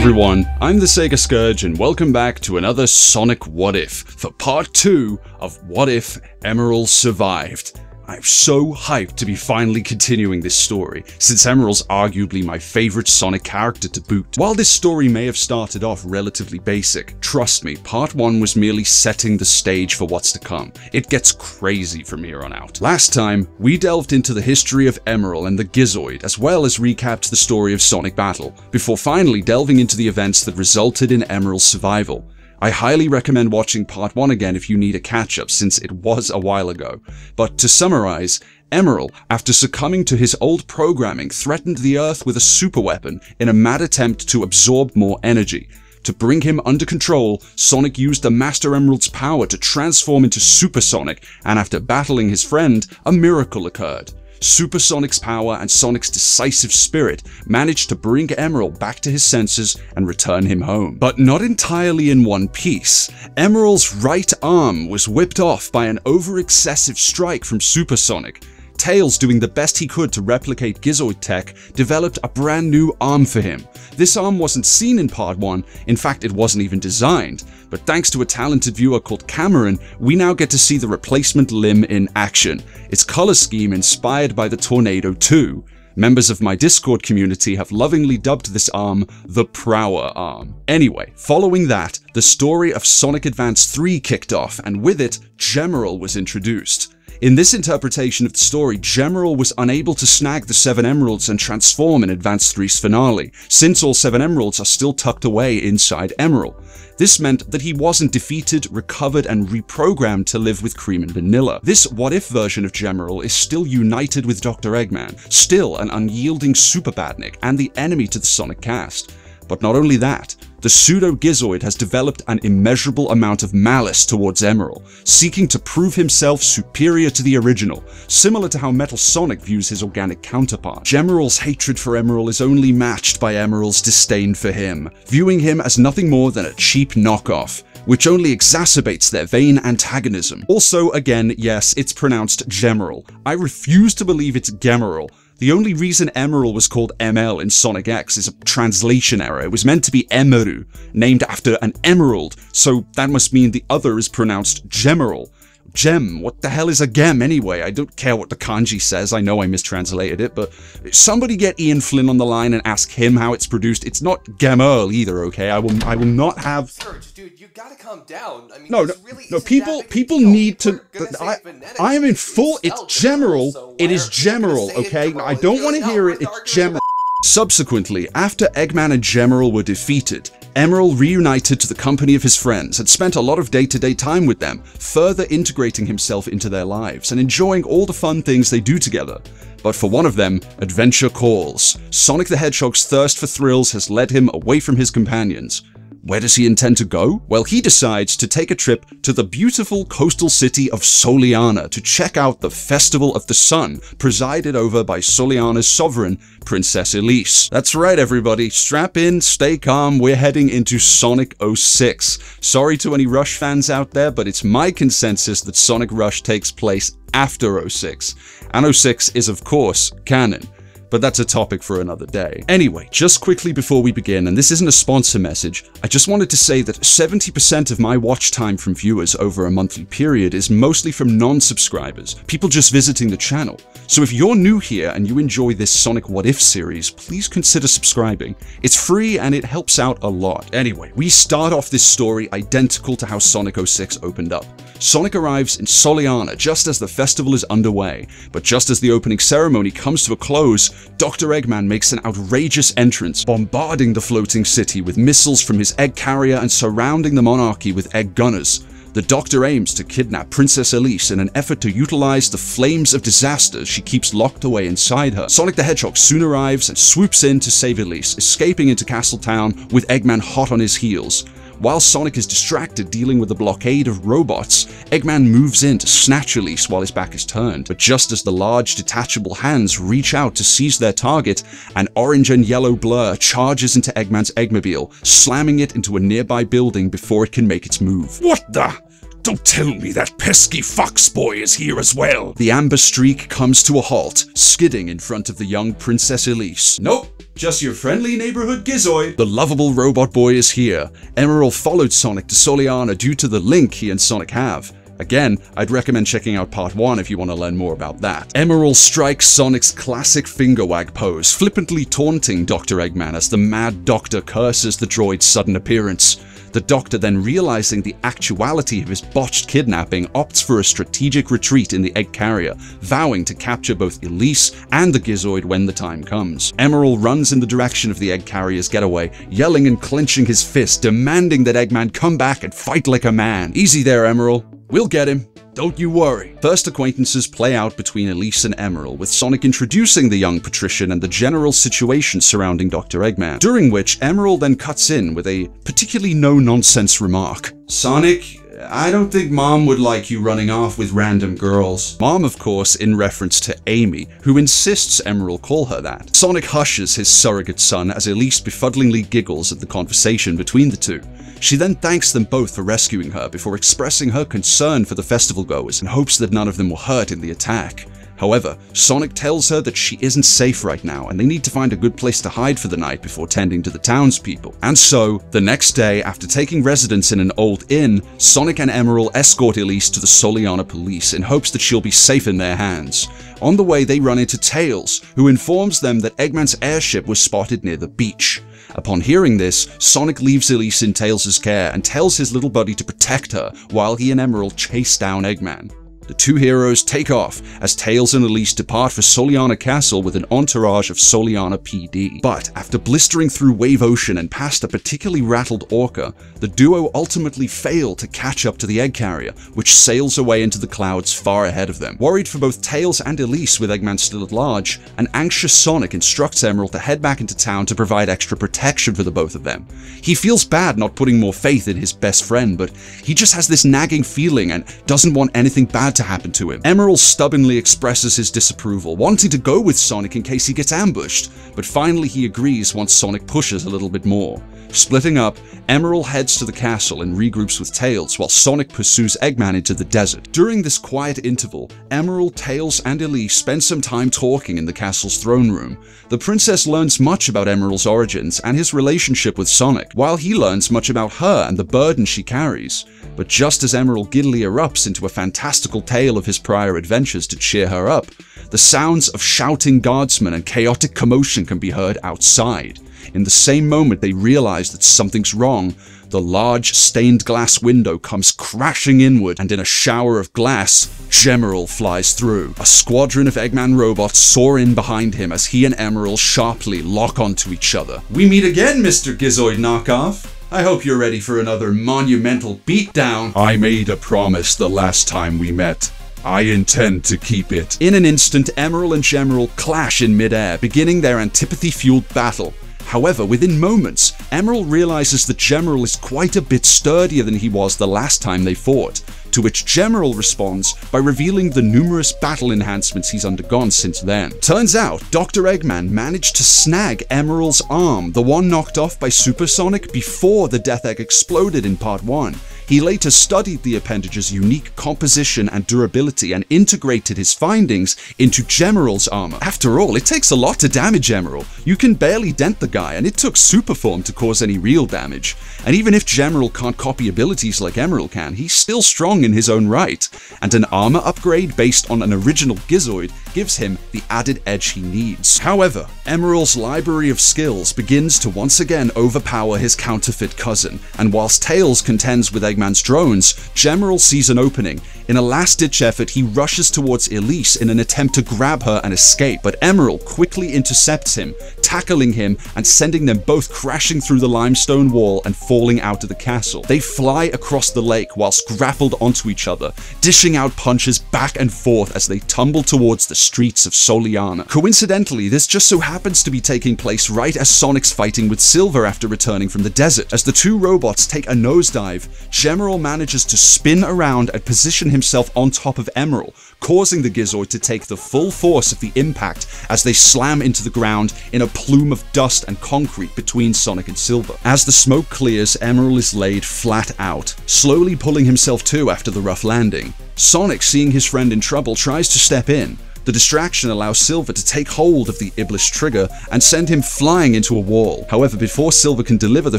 Everyone, I'm the Sega Scourge and welcome back to another Sonic What If for part 2 of What If Emerl Survived. I'm so hyped to be finally continuing this story, since Emerl's arguably my favourite Sonic character to boot. While this story may have started off relatively basic, trust me, part 1 was merely setting the stage for what's to come. It gets crazy from here on out. Last time, we delved into the history of Emerl and the Gizoid, as well as recapped the story of Sonic Battle, before finally delving into the events that resulted in Emerl's survival. I highly recommend watching part 1 again if you need a catch-up since it was a while ago. But to summarize, Emerl, after succumbing to his old programming, threatened the Earth with a superweapon in a mad attempt to absorb more energy. To bring him under control, Sonic used the Master Emerald's power to transform into Super Sonic, and after battling his friend, a miracle occurred. Super Sonic's power and Sonic's decisive spirit managed to bring Emerl back to his senses and return him home. But not entirely in one piece. Emerl's right arm was whipped off by an over-excessive strike from Super Sonic, Tails, doing the best he could to replicate Gizoid tech, developed a brand new arm for him. This arm wasn't seen in part 1, in fact it wasn't even designed, but thanks to a talented viewer called Cameron, we now get to see the replacement limb in action, its color scheme inspired by the Tornado 2. Members of my Discord community have lovingly dubbed this arm the Prower Arm. Anyway, following that, the story of Sonic Advance 3 kicked off, and with it, Gemerl was introduced. In this interpretation of the story, Gemerl was unable to snag the Seven Emeralds and transform in Advance 3's finale, since all Seven Emeralds are still tucked away inside Emerl. This meant that he wasn't defeated, recovered, and reprogrammed to live with Cream and Vanilla. This what-if version of Gemerl is still united with Dr. Eggman, still an unyielding Super Badnik, and the enemy to the Sonic cast. But not only that, the pseudo-Gizoid has developed an immeasurable amount of malice towards Emerl, seeking to prove himself superior to the original, similar to how Metal Sonic views his organic counterpart. Gemerl's hatred for Emerl is only matched by Emerl's disdain for him, viewing him as nothing more than a cheap knockoff, which only exacerbates their vain antagonism. Also, again, yes, it's pronounced Gemerl. I refuse to believe it's Gemerl, the only reason Emerl was called ML in Sonic X is a translation error. It was meant to be Emeru, named after an emerald, so that must mean the other is pronounced Gemerl. Gem. What the hell is a gem anyway? I don't care what the kanji says. I know I mistranslated it, but somebody get Ian Flynn on the line and ask him how it's produced. It's not Gemerl either, okay? I will I will not have Serge, dude, you gotta calm down. I mean, No, no, really no, people that big a people deal. need to People are gonna say I. I am in full it's general. so It is aren't you gonna general, okay? general? I don't want to hear it. It's general. Subsequently, after Eggman and Gemerl were defeated, Emerl reunited to the company of his friends and spent a lot of day-to-day time with them, further integrating himself into their lives and enjoying all the fun things they do together. But for one of them, adventure calls. Sonic the Hedgehog's thirst for thrills has led him away from his companions. Where does he intend to go? Well, he decides to take a trip to the beautiful coastal city of Soleanna to check out the Festival of the Sun, presided over by Soleanna's sovereign, Princess Elise. That's right, everybody. Strap in, stay calm. We're heading into Sonic 06. Sorry to any Rush fans out there, but it's my consensus that Sonic Rush takes place after 06. And 06 is, of course, canon but that's a topic for another day. Anyway, just quickly before we begin, and this isn't a sponsor message, I just wanted to say that 70% of my watch time from viewers over a monthly period is mostly from non-subscribers, people just visiting the channel. So if you're new here and you enjoy this Sonic What If series, please consider subscribing. It's free and it helps out a lot. Anyway, we start off this story identical to how Sonic 06 opened up. Sonic arrives in Soleanna just as the festival is underway, but just as the opening ceremony comes to a close, Dr. Eggman makes an outrageous entrance, bombarding the floating city with missiles from his egg carrier and surrounding the monarchy with egg gunners. The Doctor aims to kidnap Princess Elise in an effort to utilize the flames of disaster she keeps locked away inside her. Sonic the Hedgehog soon arrives and swoops in to save Elise, escaping into Castletown with Eggman hot on his heels. While Sonic is distracted dealing with a blockade of robots, Eggman moves in to snatch Elise while his back is turned. But just as the large detachable hands reach out to seize their target, an orange and yellow blur charges into Eggman's Eggmobile, slamming it into a nearby building before it can make its move. What the? Don't tell me that pesky fox boy is here as well. The amber streak comes to a halt, skidding in front of the young Princess Elise. Nope, just your friendly neighborhood Gizoid. The lovable robot boy is here. Emerl followed Sonic to Soleanna due to the link he and Sonic have. Again, I'd recommend checking out part 1 if you want to learn more about that. Emerl strikes Sonic's classic finger wag pose, flippantly taunting Dr. Eggman as the Mad Doctor curses the droid's sudden appearance. The Doctor then realizing the actuality of his botched kidnapping opts for a strategic retreat in the egg carrier, vowing to capture both Elise and the Gizoid when the time comes. Emerl runs in the direction of the egg carrier's getaway, yelling and clenching his fist, demanding that Eggman come back and fight like a man. Easy there, Emerl. We'll get him. Don't you worry. First acquaintances play out between Elise and Emerl, with Sonic introducing the young patrician and the general situation surrounding Dr. Eggman, during which Emerl then cuts in with a particularly no-nonsense remark. Sonic, I don't think Mom would like you running off with random girls. Mom, of course, in reference to Amy, who insists Emerl call her that. Sonic hushes his surrogate son as Elise befuddlingly giggles at the conversation between the two. She then thanks them both for rescuing her before expressing her concern for the festival goers and hopes that none of them were hurt in the attack. However, Sonic tells her that she isn't safe right now and they need to find a good place to hide for the night before tending to the townspeople. And so, the next day, after taking residence in an old inn, Sonic and Emerl escort Elise to the Soleanna police in hopes that she'll be safe in their hands. On the way, they run into Tails, who informs them that Eggman's airship was spotted near the beach. Upon hearing this, Sonic leaves Elise in Tails' care and tells his little buddy to protect her while he and Emerl chase down Eggman. The two heroes take off as Tails and Elise depart for Soleanna Castle with an entourage of Soleanna PD. But after blistering through Wave Ocean and past a particularly rattled Orca, the duo ultimately fail to catch up to the egg carrier, which sails away into the clouds far ahead of them. Worried for both Tails and Elise with Eggman still at large, an anxious Sonic instructs Emerl to head back into town to provide extra protection for the both of them. He feels bad not putting more faith in his best friend, but he just has this nagging feeling and doesn't want anything bad to happen to him. Emerl stubbornly expresses his disapproval, wanting to go with Sonic in case he gets ambushed, but finally he agrees once Sonic pushes a little bit more. Splitting up, Emerl heads to the castle and regroups with Tails while Sonic pursues Eggman into the desert. During this quiet interval, Emerl, Tails, and Elise spend some time talking in the castle's throne room. The princess learns much about Emerl's origins and his relationship with Sonic, while he learns much about her and the burden she carries. But just as Emerl giddily erupts into a fantastical tale of his prior adventures to cheer her up, the sounds of shouting guardsmen and chaotic commotion can be heard outside. In the same moment they realize that something's wrong, the large stained glass window comes crashing inward and in a shower of glass, Gemerl flies through. A squadron of Eggman robots soar in behind him as he and Emerl sharply lock onto each other. We meet again, Mr. Gizoid knockoff. I hope you're ready for another monumental beatdown. I made a promise the last time we met. I intend to keep it. In an instant, Emerl and Gemerl clash in midair, beginning their antipathy-fueled battle. However, within moments, Emerl realizes that Gemerl is quite a bit sturdier than he was the last time they fought, to which Gemerl responds by revealing the numerous battle enhancements he's undergone since then. Turns out, Dr. Eggman managed to snag Emerl's arm, the one knocked off by Supersonic before the Death Egg exploded in Part 1. He later studied the appendage's unique composition and durability and integrated his findings into Gemerl's armor. After all, it takes a lot to damage Emerl. You can barely dent the guy, and it took Superform to cause any real damage. And even if Gemerl can't copy abilities like Emerl can, he's still strong in his own right. And an armor upgrade based on an original Gizoid gives him the added edge he needs. However, Emerl's library of skills begins to once again overpower his counterfeit cousin, and whilst Tails contends with Eggman's drones, Gemerl sees an opening. In a last-ditch effort, he rushes towards Elise in an attempt to grab her and escape, but Emerl quickly intercepts him, tackling him and sending them both crashing through the limestone wall and falling out of the castle. They fly across the lake whilst grappled onto each other, dishing out punches back and forth as they tumble towards the streets of Soleanna. Coincidentally, this just so happens to be taking place right as Sonic's fighting with Silver after returning from the desert. As the two robots take a nosedive, Gemerl manages to spin around and position himself on top of Emerl, causing the Gizoid to take the full force of the impact as they slam into the ground in a plume of dust and concrete between Sonic and Silver. As the smoke clears, Emerl is laid flat out, slowly pulling himself to after the rough landing. Sonic, seeing his friend in trouble, tries to step in, the distraction allows Silver to take hold of the Iblis trigger and send him flying into a wall. However, before Silver can deliver the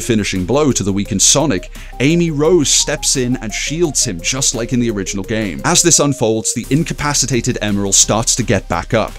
finishing blow to the weakened Sonic, Amy Rose steps in and shields him just like in the original game. As this unfolds, the incapacitated Emerl starts to get back up.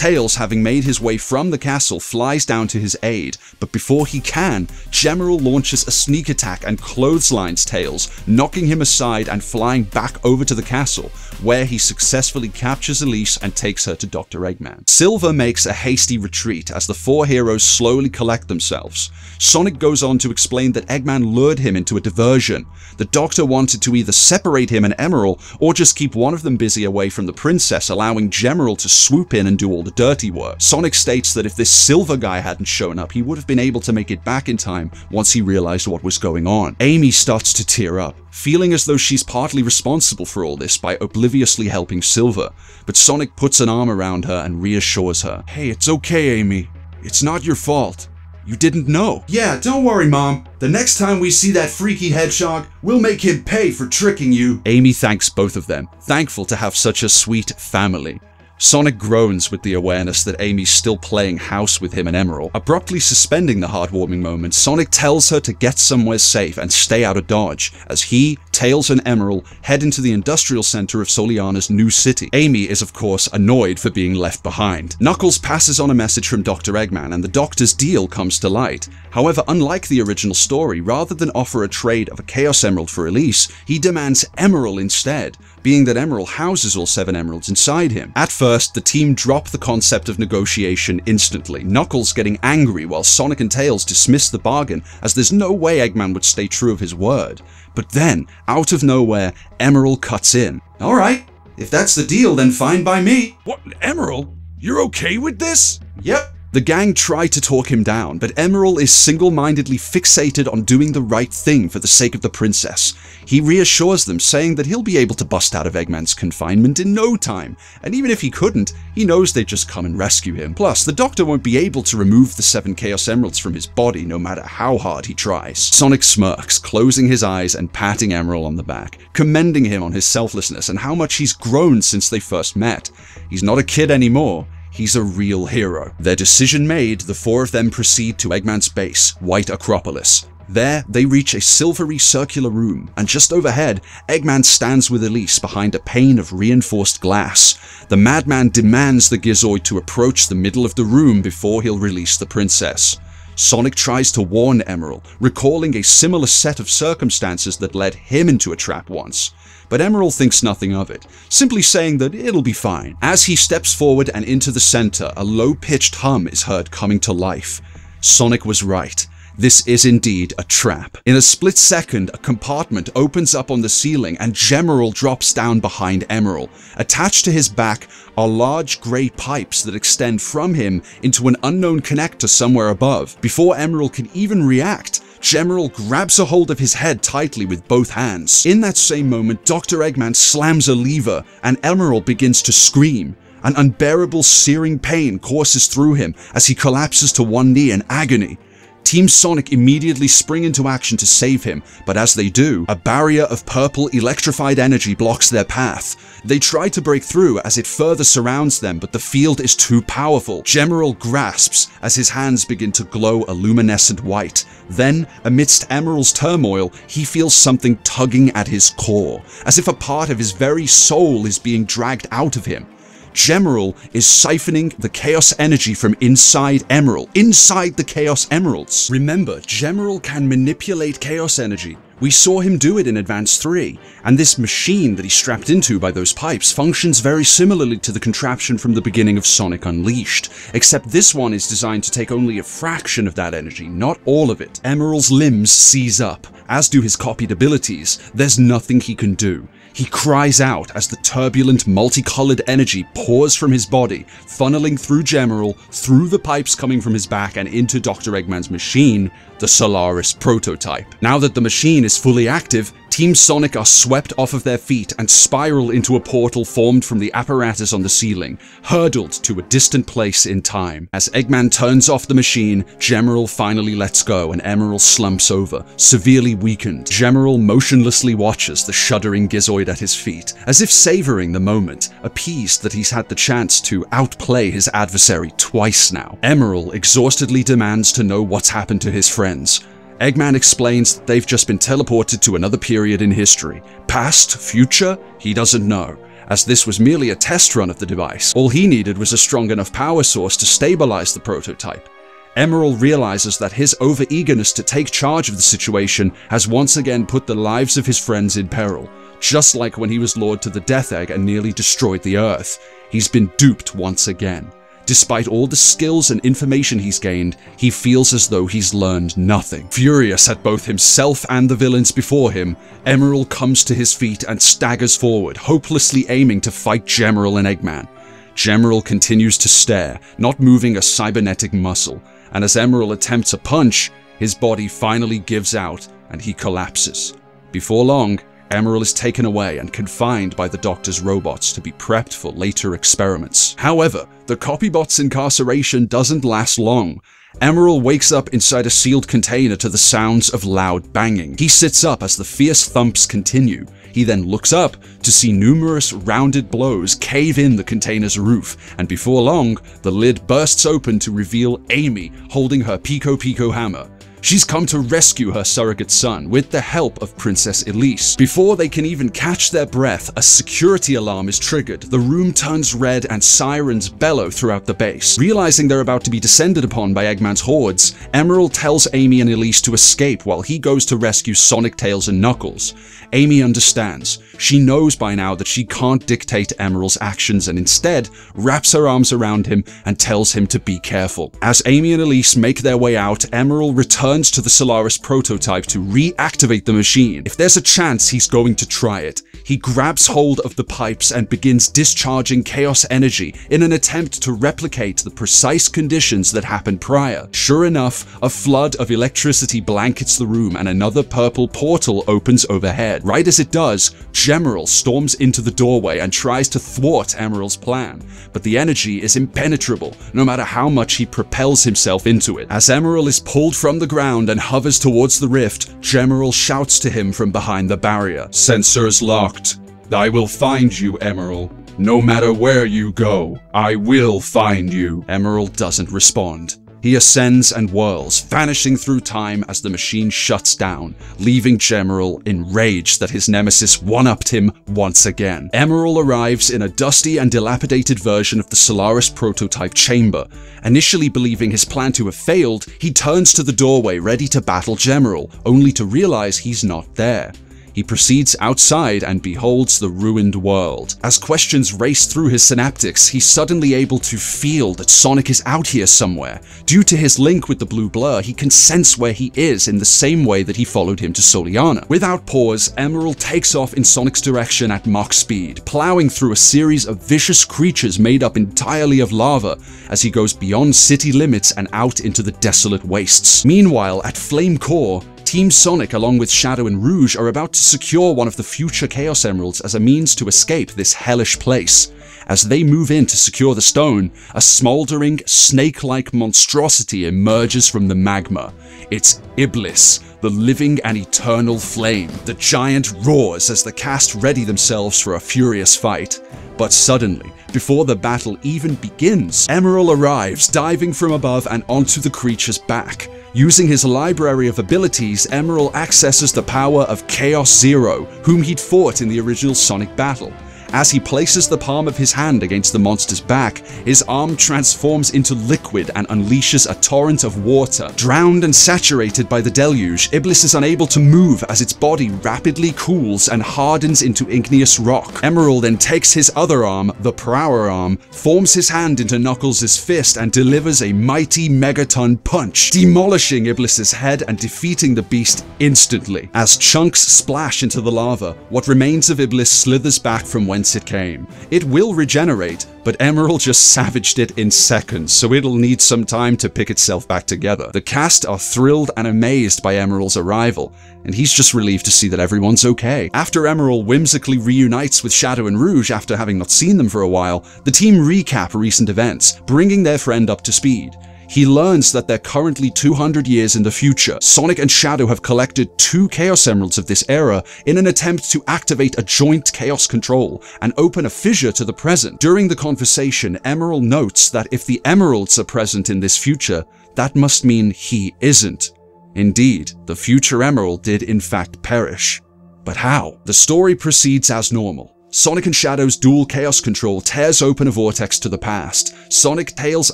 Tails, having made his way from the castle, flies down to his aid, but before he can, Gemerl launches a sneak attack and clotheslines Tails, knocking him aside and flying back over to the castle, where he successfully captures Elise and takes her to Dr. Eggman. Silver makes a hasty retreat as the four heroes slowly collect themselves. Sonic goes on to explain that Eggman lured him into a diversion. The Doctor wanted to either separate him and Emerl, or just keep one of them busy away from the princess, allowing Gemerl to swoop in and do all the dirty work. Sonic states that if this silver guy hadn't shown up, he would have been able to make it back in time once he realized what was going on. Amy starts to tear up, feeling as though she's partly responsible for all this by obliviously helping Silver, but Sonic puts an arm around her and reassures her. Hey, it's okay, Amy. It's not your fault. You didn't know. Yeah, don't worry, Mom. The next time we see that freaky hedgehog, we'll make him pay for tricking you. Amy thanks both of them, thankful to have such a sweet family. Sonic groans with the awareness that Amy's still playing house with him and Emerl. Abruptly suspending the heartwarming moment, Sonic tells her to get somewhere safe and stay out of Dodge, as he, Tails, and Emerl head into the industrial center of Soleanna's new city. Amy is of course annoyed for being left behind. Knuckles passes on a message from Dr. Eggman and the Doctor's deal comes to light. However, unlike the original story, rather than offer a trade of a Chaos Emerald for Elise, he demands Emerl instead, being that Emerl houses all seven emeralds inside him. At first, the team drop the concept of negotiation instantly, Knuckles getting angry while Sonic and Tails dismiss the bargain as there's no way Eggman would stay true of his word. But then, out of nowhere, Emerl cuts in. Alright, if that's the deal, then fine by me. What, Emerl? You're okay with this? Yep, the gang try to talk him down, but Emerl is single-mindedly fixated on doing the right thing for the sake of the princess. He reassures them, saying that he'll be able to bust out of Eggman's confinement in no time, and even if he couldn't, he knows they'd just come and rescue him. Plus, the Doctor won't be able to remove the seven Chaos Emeralds from his body no matter how hard he tries. Sonic smirks, closing his eyes and patting Emerl on the back, commending him on his selflessness and how much he's grown since they first met. He's not a kid anymore, He's a real hero. Their decision made, the four of them proceed to Eggman's base, White Acropolis. There, they reach a silvery circular room, and just overhead, Eggman stands with Elise behind a pane of reinforced glass. The madman demands the Gizoid to approach the middle of the room before he'll release the princess. Sonic tries to warn Emerl, recalling a similar set of circumstances that led him into a trap once. But Emerl thinks nothing of it, simply saying that it'll be fine. As he steps forward and into the center, a low-pitched hum is heard coming to life. Sonic was right. This is indeed a trap. In a split second, a compartment opens up on the ceiling and Gemerl drops down behind Emerl. Attached to his back are large grey pipes that extend from him into an unknown connector somewhere above. Before Emerl can even react, Gemerl grabs a hold of his head tightly with both hands. In that same moment, Dr. Eggman slams a lever and Emerl begins to scream. An unbearable searing pain courses through him as he collapses to one knee in agony. Team Sonic immediately spring into action to save him, but as they do, a barrier of purple electrified energy blocks their path. They try to break through as it further surrounds them, but the field is too powerful. Gemerl grasps as his hands begin to glow a luminescent white. Then, amidst Emerl's turmoil, he feels something tugging at his core, as if a part of his very soul is being dragged out of him. Gemerl is siphoning the Chaos energy from inside Emerl, inside the Chaos Emeralds. Remember, Gemerl can manipulate Chaos energy. We saw him do it in Advance 3, and this machine that he's strapped into by those pipes functions very similarly to the contraption from the beginning of Sonic Unleashed, except this one is designed to take only a fraction of that energy, not all of it. Emerl's limbs seize up, as do his copied abilities. There's nothing he can do. He cries out as the turbulent, multicolored energy pours from his body, funneling through Gemerl, through the pipes coming from his back and into Dr. Eggman's machine, the Solaris prototype. Now that the machine is fully active, Team Sonic are swept off of their feet and spiral into a portal formed from the apparatus on the ceiling, hurtled to a distant place in time. As Eggman turns off the machine, Gemerl finally lets go and Emerl slumps over, severely weakened. Gemerl motionlessly watches the shuddering Gizoid at his feet, as if savoring the moment, appeased that he's had the chance to outplay his adversary twice now. Emerl exhaustedly demands to know what's happened to his friends, Eggman explains that they've just been teleported to another period in history. Past? Future? He doesn't know, as this was merely a test run of the device. All he needed was a strong enough power source to stabilize the prototype. Emerl realizes that his overeagerness to take charge of the situation has once again put the lives of his friends in peril, just like when he was lured to the Death Egg and nearly destroyed the Earth. He's been duped once again. Despite all the skills and information he's gained, he feels as though he's learned nothing. Furious at both himself and the villains before him, Emerl comes to his feet and staggers forward, hopelessly aiming to fight Gemerl and Eggman. Gemerl continues to stare, not moving a cybernetic muscle, and as Emerl attempts a punch, his body finally gives out and he collapses. Before long, Emerl is taken away and confined by the doctor's robots to be prepped for later experiments. However, the copybot's incarceration doesn't last long. Emerl wakes up inside a sealed container to the sounds of loud banging. He sits up as the fierce thumps continue. He then looks up to see numerous rounded blows cave in the container's roof, and before long, the lid bursts open to reveal Amy holding her Piko Piko hammer. She's come to rescue her surrogate son with the help of Princess Elise. Before they can even catch their breath, a security alarm is triggered. The room turns red and sirens bellow throughout the base. Realizing they're about to be descended upon by Eggman's hordes, Emerl tells Amy and Elise to escape while he goes to rescue Sonic, Tails, and Knuckles. Amy understands. She knows by now that she can't dictate Emerl's actions and instead wraps her arms around him and tells him to be careful. As Amy and Elise make their way out, Emerl returns to the Solaris prototype to reactivate the machine. If there's a chance he's going to try it, he grabs hold of the pipes and begins discharging chaos energy in an attempt to replicate the precise conditions that happened prior. Sure enough, a flood of electricity blankets the room and another purple portal opens overhead. Right as it does, Gemerl storms into the doorway and tries to thwart Emerl's plan, but the energy is impenetrable no matter how much he propels himself into it. As Emerl is pulled from the ground and hovers towards the rift, Gemerl shouts to him from behind the barrier. Sensors locked. I will find you, Emerl. No matter where you go, I will find you. Emerl doesn't respond. He ascends and whirls, vanishing through time as the machine shuts down, leaving Gemerl enraged that his nemesis one-upped him once again. Emerl arrives in a dusty and dilapidated version of the Solaris prototype chamber. Initially believing his plan to have failed, he turns to the doorway ready to battle Gemerl, only to realize he's not there. He proceeds outside and beholds the ruined world. As questions race through his synaptics, he's suddenly able to feel that Sonic is out here somewhere. Due to his link with the blue blur, he can sense where he is in the same way that he followed him to Soleanna. Without pause, Emerl takes off in Sonic's direction at Mach speed, plowing through a series of vicious creatures made up entirely of lava as he goes beyond city limits and out into the desolate wastes. Meanwhile, at Flame Core, Team Sonic along with Shadow and Rouge are about to secure one of the future Chaos Emeralds as a means to escape this hellish place. As they move in to secure the stone, a smoldering, snake-like monstrosity emerges from the magma. It's Iblis, the living and eternal flame. The giant roars as the cast ready themselves for a furious fight. But suddenly, before the battle even begins, Emerl arrives, diving from above and onto the creature's back. Using his library of abilities, Emerl accesses the power of Chaos Zero, whom he'd fought in the original Sonic battle. As he places the palm of his hand against the monster's back, his arm transforms into liquid and unleashes a torrent of water. Drowned and saturated by the deluge, Iblis is unable to move as its body rapidly cools and hardens into igneous rock. Emerl then takes his other arm, the Prower arm, forms his hand into Knuckles' fist and delivers a mighty megaton punch, demolishing Iblis's head and defeating the beast instantly. As chunks splash into the lava, what remains of Iblis slithers back from whence it came. It will regenerate, but Emerl just savaged it in seconds, so it'll need some time to pick itself back together. The cast are thrilled and amazed by Emerl's arrival, and he's just relieved to see that everyone's okay. After Emerl whimsically reunites with Shadow and Rouge after having not seen them for a while, the team recap recent events, bringing their friend up to speed. He learns that they're currently 200 years in the future. Sonic and Shadow have collected two Chaos Emeralds of this era in an attempt to activate a joint Chaos control and open a fissure to the present. During the conversation, Emerl notes that if the Emeralds are present in this future, that must mean he isn't. Indeed, the future Emerl did in fact perish. But how? The story proceeds as normal. Sonic and Shadow's dual Chaos Control tears open a vortex to the past. Sonic, Tails,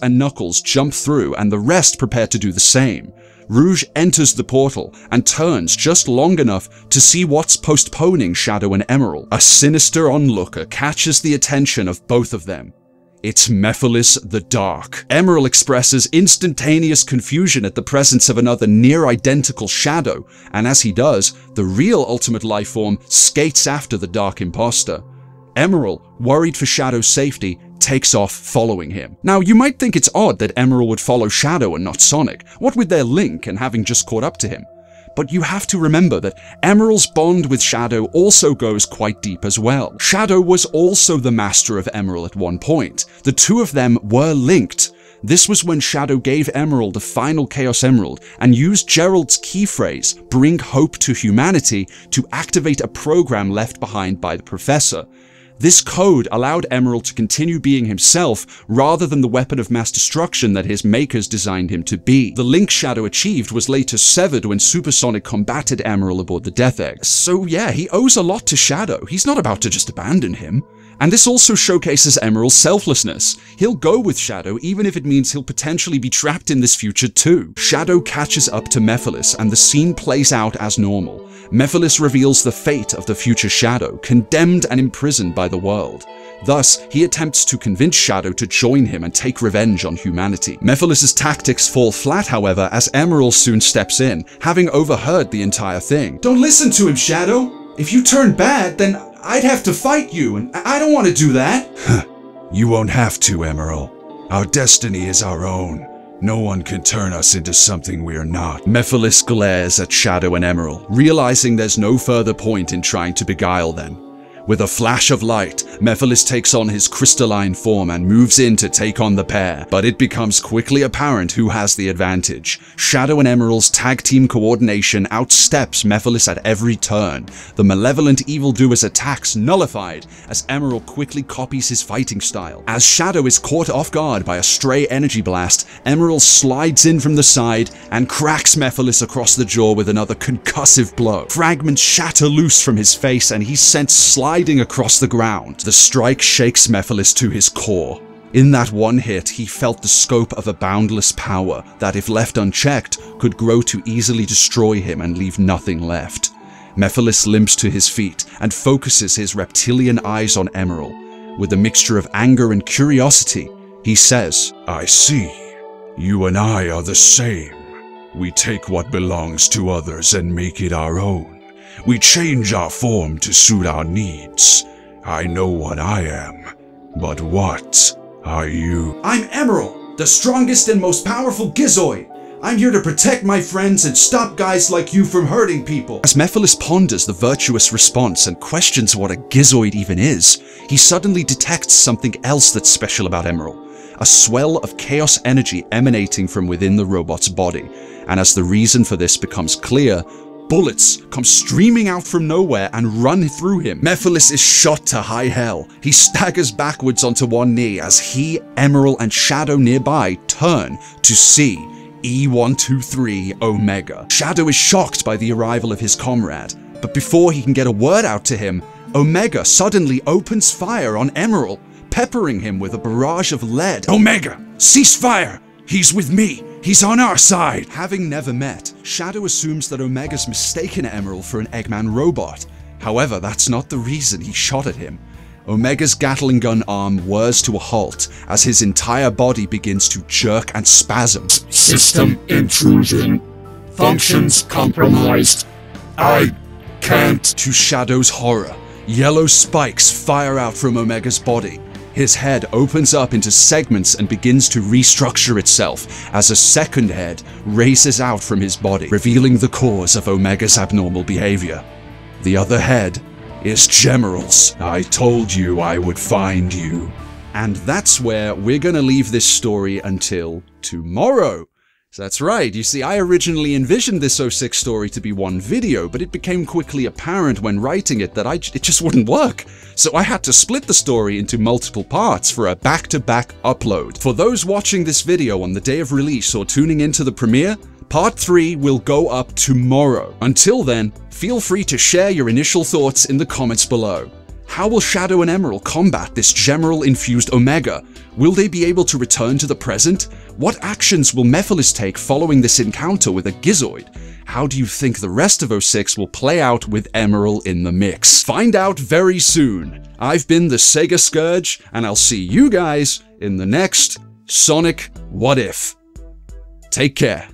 and Knuckles jump through, and the rest prepare to do the same. Rouge enters the portal and turns just long enough to see what's postponing Shadow and Emerl. A sinister onlooker catches the attention of both of them. It's Mephiles the Dark. Emerl expresses instantaneous confusion at the presence of another near-identical shadow, and as he does, the real Ultimate Life Form skates after the Dark Imposter. Emerl, worried for Shadow's safety, takes off following him. Now, you might think it's odd that Emerl would follow Shadow and not Sonic, what with their link and having just caught up to him. But you have to remember that Emerl's bond with Shadow also goes quite deep as well. Shadow was also the master of Emerl at one point. The two of them were linked. This was when Shadow gave Emerl the final Chaos Emerald and used Gerald's key phrase, bring hope to humanity, to activate a program left behind by the Professor. This code allowed Emerl to continue being himself rather than the weapon of mass destruction that his makers designed him to be. The link Shadow achieved was later severed when Supersonic combated Emerl aboard the Death Egg. So yeah, he owes a lot to Shadow. He's not about to just abandon him. And this also showcases Emerl's selflessness. He'll go with Shadow even if it means he'll potentially be trapped in this future too. Shadow catches up to Mephiles and the scene plays out as normal. Mephiles reveals the fate of the future Shadow, condemned and imprisoned by the world. Thus, he attempts to convince Shadow to join him and take revenge on humanity. Mephiles' tactics fall flat, however, as Emerl soon steps in, having overheard the entire thing. Don't listen to him, Shadow. If you turn bad, then I'd have to fight you, and I don't want to do that. you won't have to, Emerl. Our destiny is our own. No one can turn us into something we are not. Mephiles glares at Shadow and Emerl, realizing there's no further point in trying to beguile them. With a flash of light, Mephiles takes on his crystalline form and moves in to take on the pair, but it becomes quickly apparent who has the advantage. Shadow and Emerl's tag team coordination outsteps Mephiles at every turn. The malevolent evildoer's attacks nullified as Emerl quickly copies his fighting style. As Shadow is caught off guard by a stray energy blast, Emerl slides in from the side and cracks Mephiles across the jaw with another concussive blow. Fragments shatter loose from his face and he's sent sliding sliding across the ground. The strike shakes Mephiles to his core. In that one hit, he felt the scope of a boundless power that, if left unchecked, could grow to easily destroy him and leave nothing left. Mephiles limps to his feet and focuses his reptilian eyes on Emerl. With a mixture of anger and curiosity, he says, I see. You and I are the same. We take what belongs to others and make it our own. We change our form to suit our needs. I know what I am, but what are you? I'm Emerl, the strongest and most powerful Gizoid. I'm here to protect my friends and stop guys like you from hurting people. As Mephiles ponders the virtuous response and questions what a Gizoid even is, he suddenly detects something else that's special about Emerl. A swell of chaos energy emanating from within the robot's body, and as the reason for this becomes clear, Bullets come streaming out from nowhere and run through him. Mephiles is shot to high hell. He staggers backwards onto one knee as he, Emerl, and Shadow nearby turn to see E123 Omega. Shadow is shocked by the arrival of his comrade, but before he can get a word out to him, Omega suddenly opens fire on Emerl, peppering him with a barrage of lead. Omega, cease fire! He's with me! He's on our side! Having never met, Shadow assumes that Omega's mistaken Emerl for an Eggman robot. However, that's not the reason he shot at him. Omega's Gatling gun arm whirs to a halt as his entire body begins to jerk and spasm. System intrusion. Functions compromised. I can't. To Shadow's horror, yellow spikes fire out from Omega's body. His head opens up into segments and begins to restructure itself as a second head races out from his body, revealing the cause of Omega's abnormal behavior. The other head is Gemerl's. I told you I would find you. And that's where we're gonna leave this story until tomorrow. That's right, you see, I originally envisioned this 06 story to be one video, but it became quickly apparent when writing it that I, it just wouldn't work. So I had to split the story into multiple parts for a back-to-back -back upload. For those watching this video on the day of release or tuning into the premiere, Part 3 will go up tomorrow. Until then, feel free to share your initial thoughts in the comments below. How will Shadow and Emerl combat this Gemerl-infused Omega? Will they be able to return to the present? What actions will Mephiles take following this encounter with a Gizoid? How do you think the rest of 06 will play out with Emerl in the mix? Find out very soon. I've been the Sega Scourge, and I'll see you guys in the next Sonic What If. Take care.